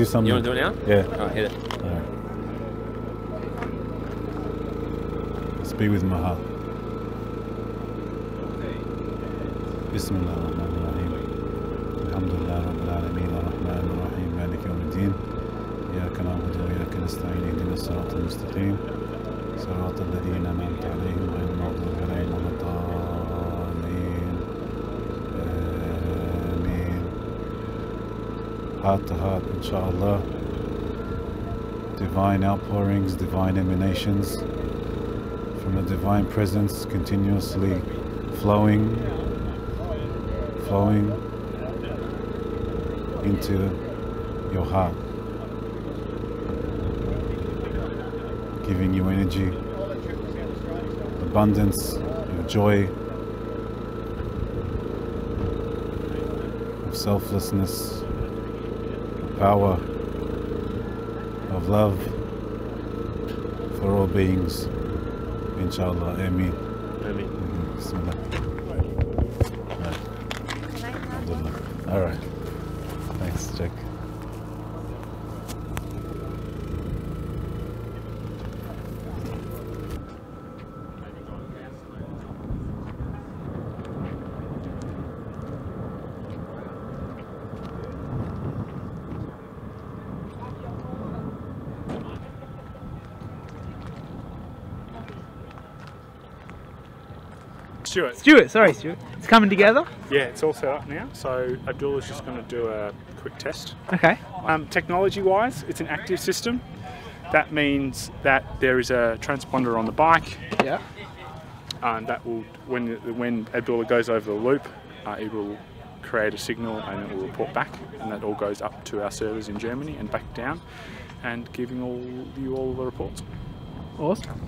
do something. You want to do it now? Yeah. Alright, hit it. Alright. Let's be with heart. بسم الله الرحمن الرحيم الحمد لله رب العالمين الرحمن الرحيم مالك يوم الدين إياك نعبد وإياك نستعين اهدنا الصراط المستقيم صراط الذين أنعمت عليهم غير المغضوب عليهم ولا الضالين heart to heart inshallah. Divine outpourings divine emanations from the divine presence continuously flowing flowing into your heart giving you energy abundance of joy of selflessness power of love for all beings inshallah ameen Ameen. Mhm. Bismillah. All right Stuart. Stuart, sorry, Stuart. It's coming together. Yeah, it's all set up now. So Abdullah's just going to do a quick test. Okay. Um, technology-wise, it's an active system. That means that there is a transponder on the bike, Yeah. and that will, when when Abdullah goes over the loop, uh, it will create a signal and it will report back, and that all goes up to our servers in Germany and back down, and giving all you all the reports. Awesome.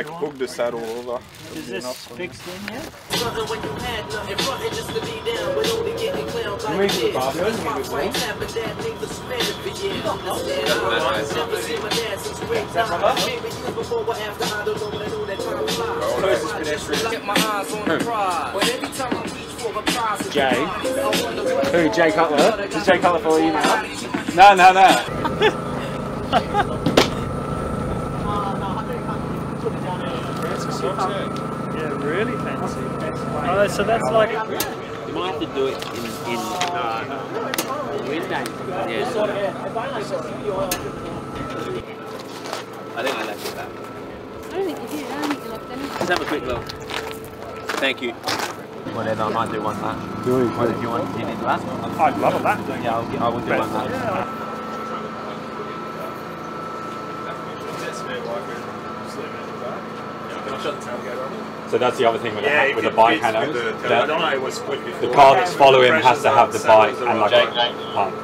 Like hook the saddle over. Is this fixed in yet? Frontin' when you had nothing, frontin' just to be down, but only getting clowned like this. Pop fights that nigga suspended for years. Understand? I've never seen my dad since grade nine. Maybe years before or after, I don't know, but I know that time flies. I just Get my eyes on the prize. But every time I reach for a prize, it's Jay. mine. I wonder what Who, Jay Cutler? Does Jay Cutler follow you now? No, no, no. Yeah, really fancy. Oh, so that's like. You might have to do it in, in uh, Wednesday. Yeah. I think I left it back. I don't think you did. I don't think you left any. Let's have a quick look. Thank you. Whatever, I might do one that. Do it. What if you want to need that? I'd love that. Yeah, I'll, I will do one that. So that's the other thing with, Yeah, the, with the bike fits handles. with the that telephone, it was split the car that's following The has to have the bike and like a pump.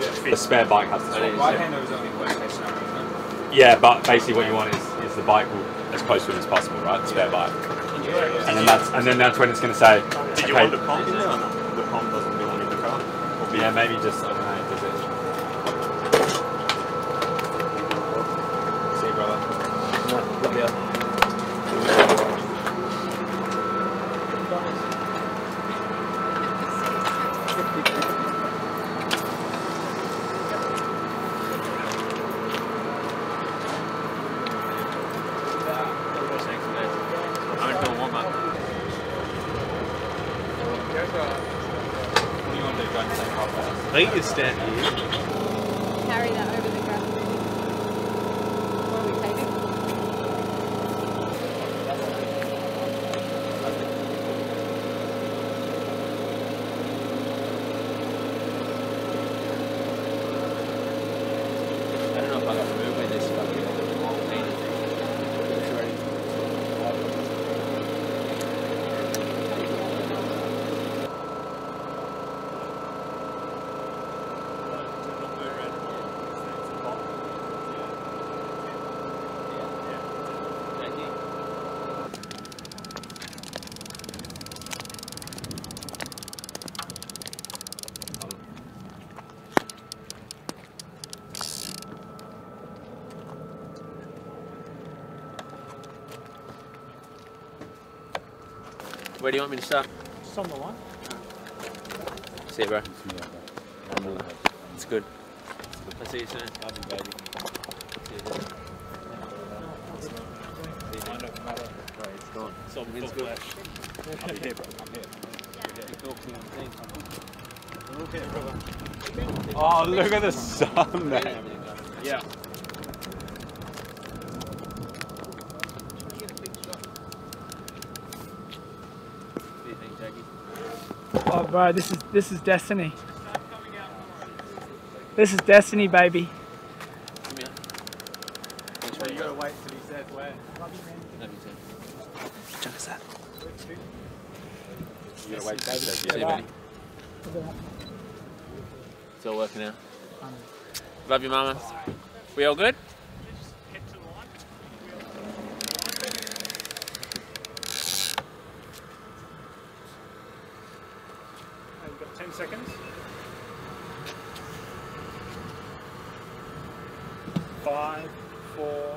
Yeah, The spare bike has to I didn't swap. see it. Yeah, but basically what you want is, is the bike will, as close to it as possible, right? The spare bike. And then that's and then that's when it's going to say. Did you okay, want the pump in there or not? The pump doesn't belong in the car. Yeah, maybe just I don't know. Does it? See, brother. I'm going to do a warm up. I think it's stand here. Carry that over the gravel. What are we taping? I don't know if I got removed by this fucking paint. Where do you want me to start? Just on the line. See you, bro. It's good. I'll see you soon. It's good. Oh, look at the sun, man. Yeah. What do you think, Jackie? Oh, bro, this is this is destiny. This is destiny, baby. Come here. You gotta wait till he says where. Love you too. Check us out. You gotta wait till See you, buddy. It's all working out. Love you, mama. We all good? Seconds. Five, four,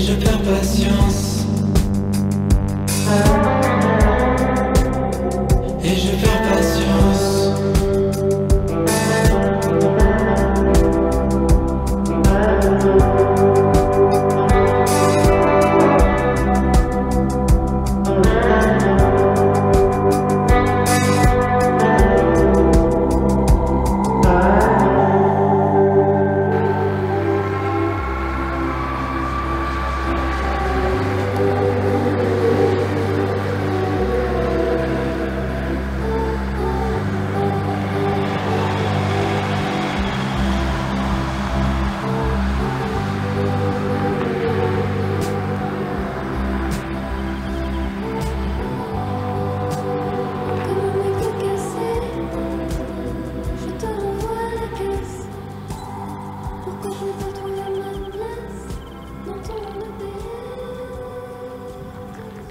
je perds patience. Et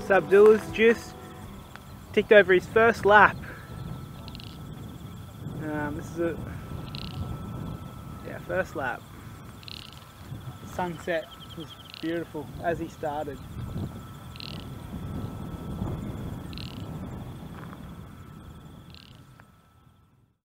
Abdul's just ticked over his first lap. Um, this is a yeah first lap. Sunset was beautiful as he started.